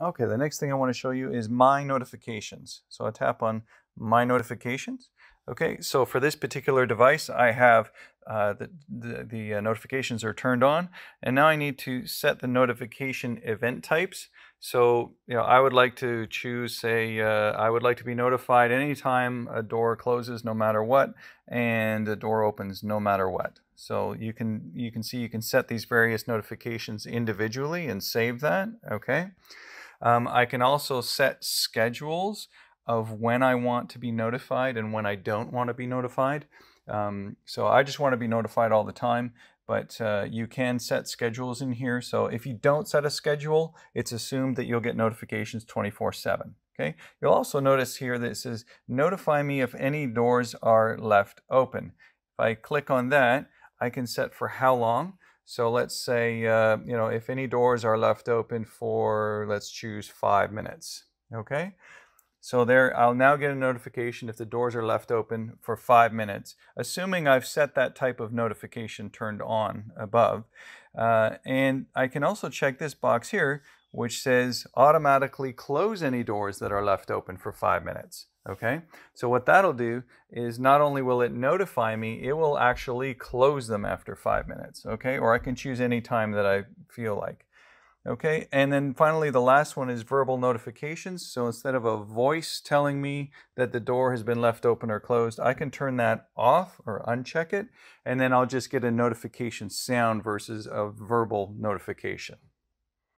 Okay, the next thing I want to show you is My Notifications. So I tap on My Notifications. Okay, so for this particular device, I have uh, the, the, the uh, notifications are turned on, and now I need to set the notification event types. So, you know, I would like to choose, say, uh, I would like to be notified anytime a door closes, no matter what, and a door opens, no matter what. So you can you can see you can set these various notifications individually and save that. Okay. Um, I can also set schedules of when I want to be notified and when I don't want to be notified. Um, so I just want to be notified all the time, but uh, you can set schedules in here. So if you don't set a schedule, it's assumed that you'll get notifications 24 7. Okay. You'll also notice here that it says notify me if any doors are left open. If I click on that, I can set for how long. So let's say, uh, you know, if any doors are left open for, let's choose five minutes, okay? So there, I'll now get a notification if the doors are left open for five minutes, assuming I've set that type of notification turned on above. Uh, and I can also check this box here, which says automatically close any doors that are left open for five minutes. Okay, so what that'll do is not only will it notify me, it will actually close them after five minutes. Okay, or I can choose any time that I feel like. Okay, and then finally the last one is verbal notifications. So instead of a voice telling me that the door has been left open or closed, I can turn that off or uncheck it, and then I'll just get a notification sound versus a verbal notification.